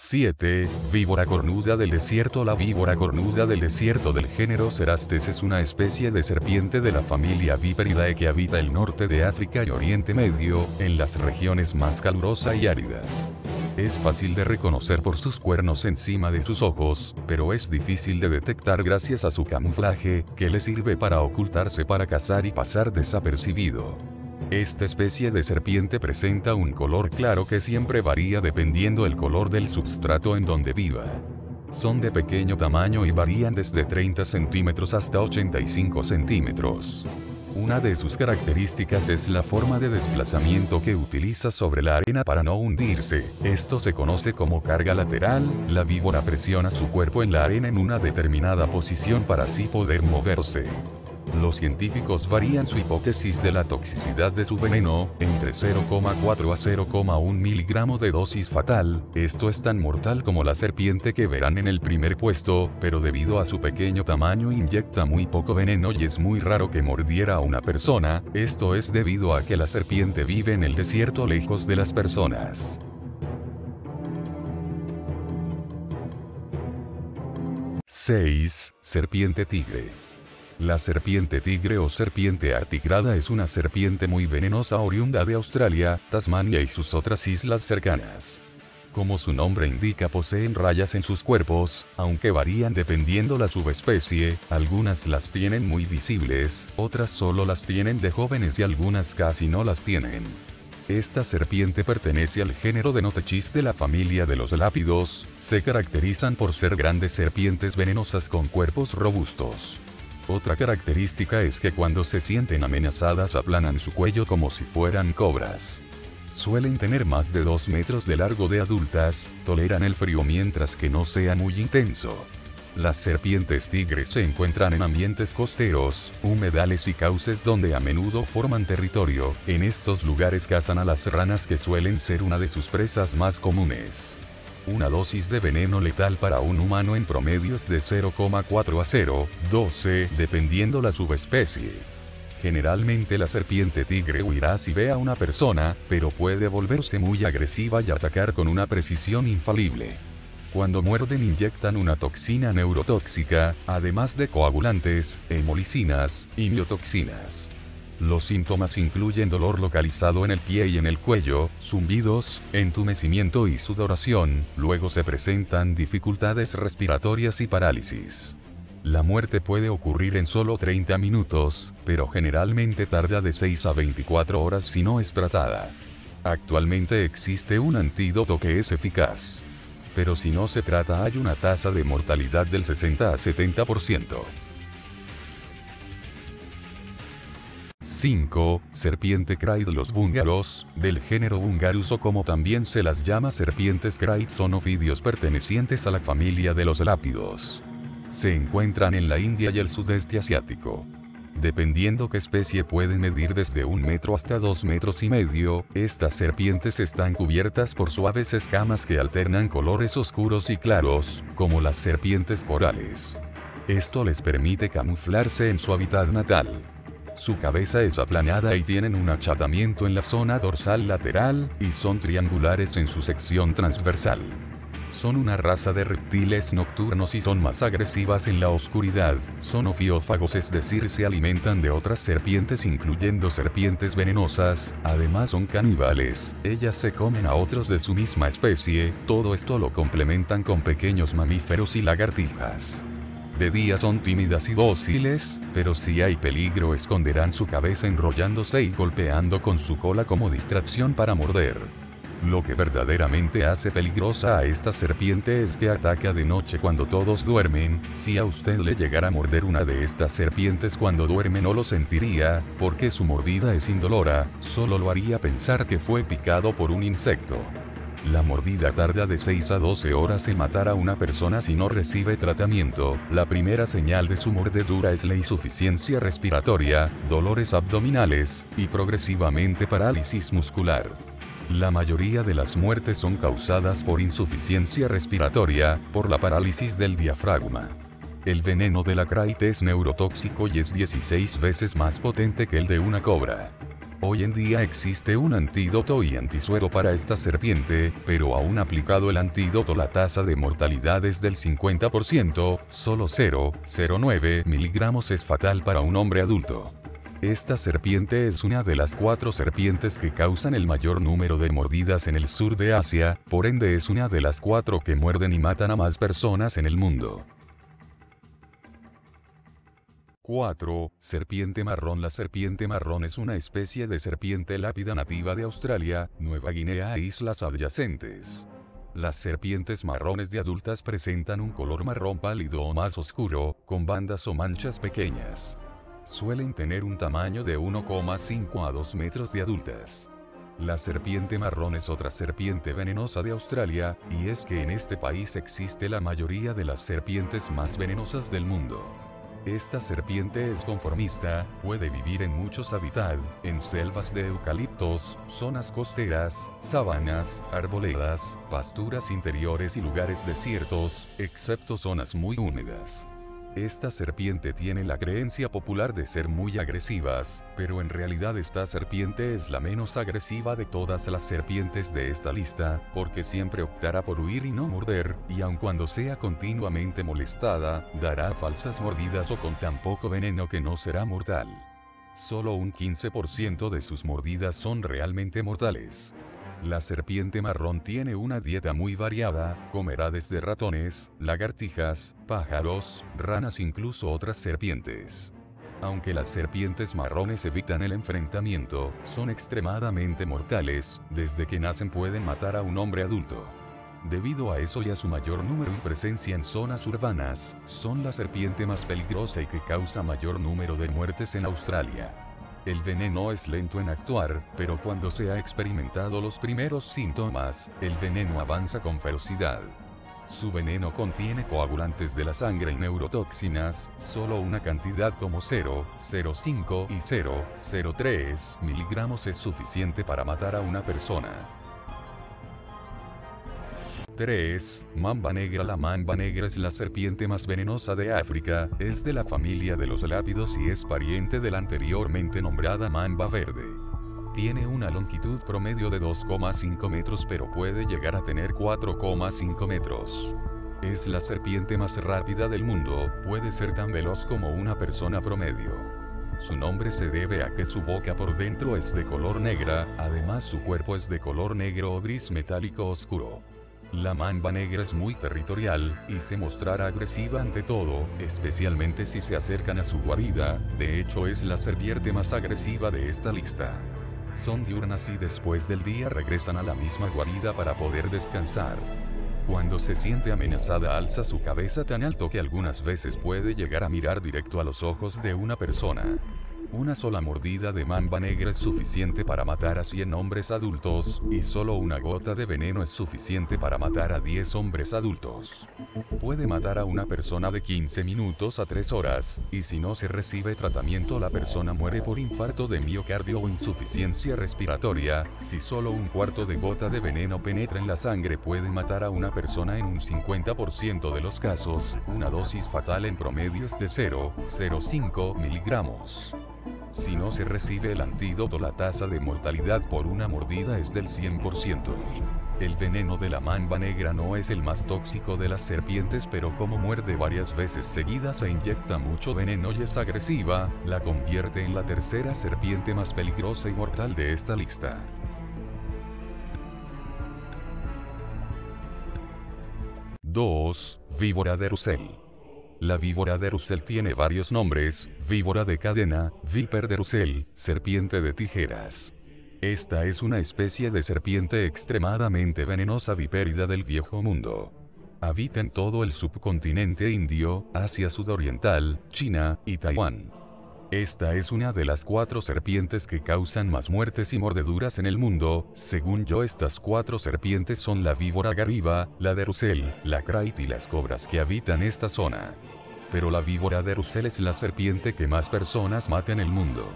7. Víbora cornuda del desierto La víbora cornuda del desierto del género Cerastes es una especie de serpiente de la familia Viperidae que habita el norte de África y Oriente Medio, en las regiones más calurosas y áridas. Es fácil de reconocer por sus cuernos encima de sus ojos, pero es difícil de detectar gracias a su camuflaje, que le sirve para ocultarse para cazar y pasar desapercibido. Esta especie de serpiente presenta un color claro que siempre varía dependiendo el color del substrato en donde viva. Son de pequeño tamaño y varían desde 30 centímetros hasta 85 centímetros. Una de sus características es la forma de desplazamiento que utiliza sobre la arena para no hundirse. Esto se conoce como carga lateral. La víbora presiona su cuerpo en la arena en una determinada posición para así poder moverse. Los científicos varían su hipótesis de la toxicidad de su veneno, entre 0,4 a 0,1 miligramo de dosis fatal, esto es tan mortal como la serpiente que verán en el primer puesto, pero debido a su pequeño tamaño inyecta muy poco veneno y es muy raro que mordiera a una persona, esto es debido a que la serpiente vive en el desierto lejos de las personas. 6. Serpiente tigre. La serpiente tigre o serpiente artigrada es una serpiente muy venenosa oriunda de Australia, Tasmania y sus otras islas cercanas. Como su nombre indica poseen rayas en sus cuerpos, aunque varían dependiendo la subespecie, algunas las tienen muy visibles, otras solo las tienen de jóvenes y algunas casi no las tienen. Esta serpiente pertenece al género de Notechis de la familia de los lápidos, se caracterizan por ser grandes serpientes venenosas con cuerpos robustos. Otra característica es que cuando se sienten amenazadas aplanan su cuello como si fueran cobras. Suelen tener más de 2 metros de largo de adultas, toleran el frío mientras que no sea muy intenso. Las serpientes tigres se encuentran en ambientes costeros, humedales y cauces donde a menudo forman territorio, en estos lugares cazan a las ranas que suelen ser una de sus presas más comunes. Una dosis de veneno letal para un humano en promedio es de 0,4 a 0,12 dependiendo la subespecie. Generalmente la serpiente tigre huirá si ve a una persona, pero puede volverse muy agresiva y atacar con una precisión infalible. Cuando muerden inyectan una toxina neurotóxica, además de coagulantes, hemolicinas y miotoxinas. Los síntomas incluyen dolor localizado en el pie y en el cuello, zumbidos, entumecimiento y sudoración, luego se presentan dificultades respiratorias y parálisis. La muerte puede ocurrir en solo 30 minutos, pero generalmente tarda de 6 a 24 horas si no es tratada. Actualmente existe un antídoto que es eficaz. Pero si no se trata hay una tasa de mortalidad del 60 a 70%. 5. Serpiente Kraid Los búngaros, del género Bungarus o como también se las llama serpientes Kraid son ofidios pertenecientes a la familia de los lápidos. Se encuentran en la India y el sudeste asiático. Dependiendo qué especie pueden medir desde un metro hasta dos metros y medio, estas serpientes están cubiertas por suaves escamas que alternan colores oscuros y claros, como las serpientes corales. Esto les permite camuflarse en su hábitat natal. Su cabeza es aplanada y tienen un achatamiento en la zona dorsal lateral, y son triangulares en su sección transversal. Son una raza de reptiles nocturnos y son más agresivas en la oscuridad. Son ofiófagos, es decir, se alimentan de otras serpientes incluyendo serpientes venenosas, además son caníbales. Ellas se comen a otros de su misma especie, todo esto lo complementan con pequeños mamíferos y lagartijas. De día son tímidas y dóciles, pero si hay peligro esconderán su cabeza enrollándose y golpeando con su cola como distracción para morder. Lo que verdaderamente hace peligrosa a esta serpiente es que ataca de noche cuando todos duermen, si a usted le llegara a morder una de estas serpientes cuando duerme no lo sentiría, porque su mordida es indolora, solo lo haría pensar que fue picado por un insecto. La mordida tarda de 6 a 12 horas en matar a una persona si no recibe tratamiento. La primera señal de su mordedura es la insuficiencia respiratoria, dolores abdominales, y progresivamente parálisis muscular. La mayoría de las muertes son causadas por insuficiencia respiratoria, por la parálisis del diafragma. El veneno de la Krite es neurotóxico y es 16 veces más potente que el de una cobra. Hoy en día existe un antídoto y antisuero para esta serpiente, pero aún aplicado el antídoto la tasa de mortalidad es del 50%, solo 0,09 miligramos es fatal para un hombre adulto. Esta serpiente es una de las cuatro serpientes que causan el mayor número de mordidas en el sur de Asia, por ende es una de las cuatro que muerden y matan a más personas en el mundo. 4. Serpiente marrón La serpiente marrón es una especie de serpiente lápida nativa de Australia, Nueva Guinea e islas adyacentes. Las serpientes marrones de adultas presentan un color marrón pálido o más oscuro, con bandas o manchas pequeñas. Suelen tener un tamaño de 1,5 a 2 metros de adultas. La serpiente marrón es otra serpiente venenosa de Australia, y es que en este país existe la mayoría de las serpientes más venenosas del mundo. Esta serpiente es conformista, puede vivir en muchos hábitats, en selvas de eucaliptos, zonas costeras, sabanas, arboledas, pasturas interiores y lugares desiertos, excepto zonas muy húmedas. Esta serpiente tiene la creencia popular de ser muy agresivas, pero en realidad esta serpiente es la menos agresiva de todas las serpientes de esta lista, porque siempre optará por huir y no morder, y aun cuando sea continuamente molestada, dará falsas mordidas o con tan poco veneno que no será mortal. Solo un 15% de sus mordidas son realmente mortales. La serpiente marrón tiene una dieta muy variada, comerá desde ratones, lagartijas, pájaros, ranas incluso otras serpientes. Aunque las serpientes marrones evitan el enfrentamiento, son extremadamente mortales, desde que nacen pueden matar a un hombre adulto. Debido a eso y a su mayor número y presencia en zonas urbanas, son la serpiente más peligrosa y que causa mayor número de muertes en Australia. El veneno es lento en actuar, pero cuando se ha experimentado los primeros síntomas, el veneno avanza con ferocidad. Su veneno contiene coagulantes de la sangre y neurotoxinas, solo una cantidad como 0,05 y 0,03 miligramos es suficiente para matar a una persona. 3. Mamba negra La mamba negra es la serpiente más venenosa de África, es de la familia de los lápidos y es pariente de la anteriormente nombrada mamba verde. Tiene una longitud promedio de 2,5 metros pero puede llegar a tener 4,5 metros. Es la serpiente más rápida del mundo, puede ser tan veloz como una persona promedio. Su nombre se debe a que su boca por dentro es de color negra, además su cuerpo es de color negro o gris metálico oscuro. La mamba negra es muy territorial, y se mostrará agresiva ante todo, especialmente si se acercan a su guarida, de hecho es la serpiente más agresiva de esta lista. Son diurnas y después del día regresan a la misma guarida para poder descansar. Cuando se siente amenazada alza su cabeza tan alto que algunas veces puede llegar a mirar directo a los ojos de una persona. Una sola mordida de mamba negra es suficiente para matar a 100 hombres adultos, y solo una gota de veneno es suficiente para matar a 10 hombres adultos. Puede matar a una persona de 15 minutos a 3 horas, y si no se recibe tratamiento la persona muere por infarto de miocardio o insuficiencia respiratoria, si solo un cuarto de gota de veneno penetra en la sangre puede matar a una persona en un 50% de los casos, una dosis fatal en promedio es de 0,05 miligramos. Si no se recibe el antídoto la tasa de mortalidad por una mordida es del 100%. El veneno de la mamba negra no es el más tóxico de las serpientes pero como muerde varias veces seguidas e inyecta mucho veneno y es agresiva, la convierte en la tercera serpiente más peligrosa y mortal de esta lista. 2. Víbora de Russell. La víbora de Russell tiene varios nombres, víbora de cadena, viper de Russell, serpiente de tijeras. Esta es una especie de serpiente extremadamente venenosa vipérida del viejo mundo. Habita en todo el subcontinente indio, Asia sudoriental, China y Taiwán. Esta es una de las cuatro serpientes que causan más muertes y mordeduras en el mundo, según yo estas cuatro serpientes son la víbora gariba, la de Russell, la krait y las cobras que habitan esta zona. Pero la víbora de Russell es la serpiente que más personas mata en el mundo.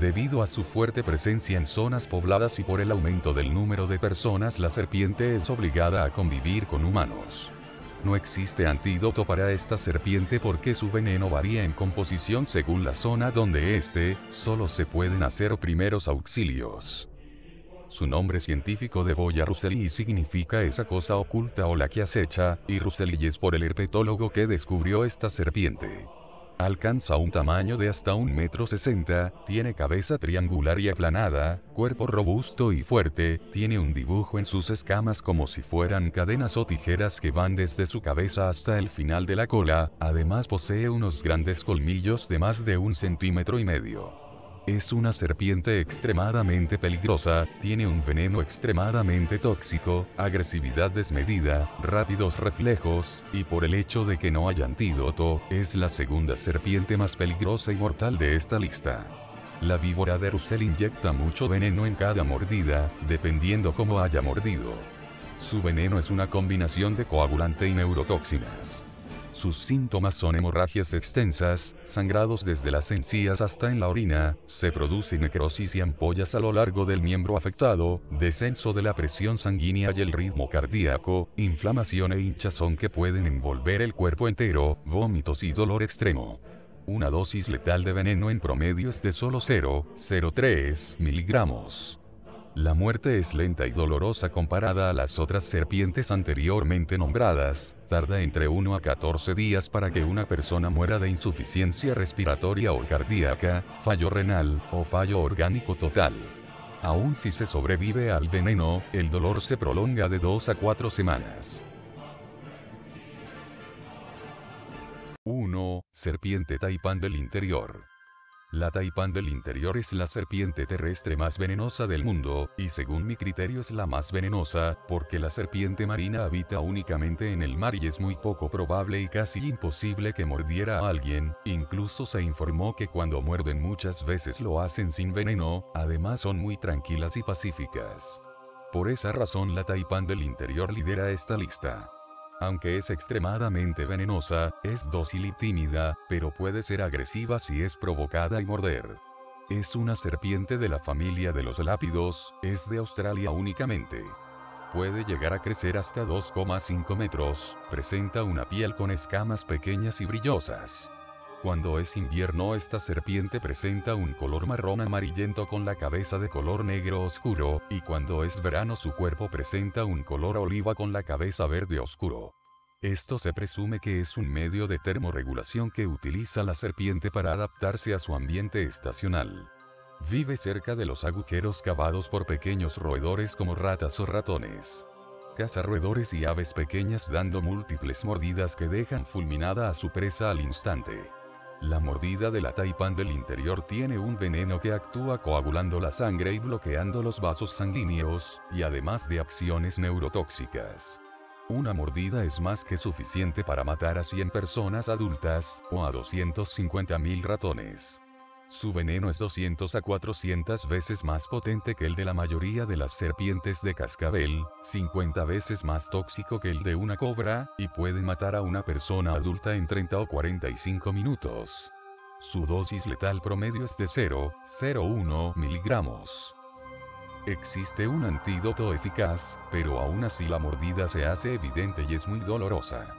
Debido a su fuerte presencia en zonas pobladas y por el aumento del número de personas la serpiente es obligada a convivir con humanos. No existe antídoto para esta serpiente porque su veneno varía en composición según la zona donde esté, solo se pueden hacer primeros auxilios. Su nombre científico de Boya russelli significa esa cosa oculta o la que acecha, y russelli es por el herpetólogo que descubrió esta serpiente. Alcanza un tamaño de hasta un metro sesenta, tiene cabeza triangular y aplanada, cuerpo robusto y fuerte, tiene un dibujo en sus escamas como si fueran cadenas o tijeras que van desde su cabeza hasta el final de la cola, además posee unos grandes colmillos de más de un centímetro y medio. Es una serpiente extremadamente peligrosa, tiene un veneno extremadamente tóxico, agresividad desmedida, rápidos reflejos, y por el hecho de que no hay antídoto, es la segunda serpiente más peligrosa y mortal de esta lista. La víbora de Russell inyecta mucho veneno en cada mordida, dependiendo cómo haya mordido. Su veneno es una combinación de coagulante y neurotóxinas. Sus síntomas son hemorragias extensas, sangrados desde las encías hasta en la orina, se produce necrosis y ampollas a lo largo del miembro afectado, descenso de la presión sanguínea y el ritmo cardíaco, inflamación e hinchazón que pueden envolver el cuerpo entero, vómitos y dolor extremo. Una dosis letal de veneno en promedio es de solo 0,03 miligramos. La muerte es lenta y dolorosa comparada a las otras serpientes anteriormente nombradas, tarda entre 1 a 14 días para que una persona muera de insuficiencia respiratoria o cardíaca, fallo renal, o fallo orgánico total. Aún si se sobrevive al veneno, el dolor se prolonga de 2 a 4 semanas. 1. Serpiente taipán del interior. La taipán del interior es la serpiente terrestre más venenosa del mundo, y según mi criterio es la más venenosa, porque la serpiente marina habita únicamente en el mar y es muy poco probable y casi imposible que mordiera a alguien, incluso se informó que cuando muerden muchas veces lo hacen sin veneno, además son muy tranquilas y pacíficas. Por esa razón la taipán del interior lidera esta lista. Aunque es extremadamente venenosa, es dócil y tímida, pero puede ser agresiva si es provocada y morder. Es una serpiente de la familia de los lápidos, es de Australia únicamente. Puede llegar a crecer hasta 2,5 metros, presenta una piel con escamas pequeñas y brillosas. Cuando es invierno esta serpiente presenta un color marrón amarillento con la cabeza de color negro oscuro, y cuando es verano su cuerpo presenta un color oliva con la cabeza verde oscuro. Esto se presume que es un medio de termorregulación que utiliza la serpiente para adaptarse a su ambiente estacional. Vive cerca de los agujeros cavados por pequeños roedores como ratas o ratones. Caza roedores y aves pequeñas dando múltiples mordidas que dejan fulminada a su presa al instante. La mordida de la taipan del interior tiene un veneno que actúa coagulando la sangre y bloqueando los vasos sanguíneos, y además de acciones neurotóxicas. Una mordida es más que suficiente para matar a 100 personas adultas, o a 250.000 ratones. Su veneno es 200 a 400 veces más potente que el de la mayoría de las serpientes de cascabel, 50 veces más tóxico que el de una cobra, y puede matar a una persona adulta en 30 o 45 minutos. Su dosis letal promedio es de 0,01 miligramos. Existe un antídoto eficaz, pero aún así la mordida se hace evidente y es muy dolorosa.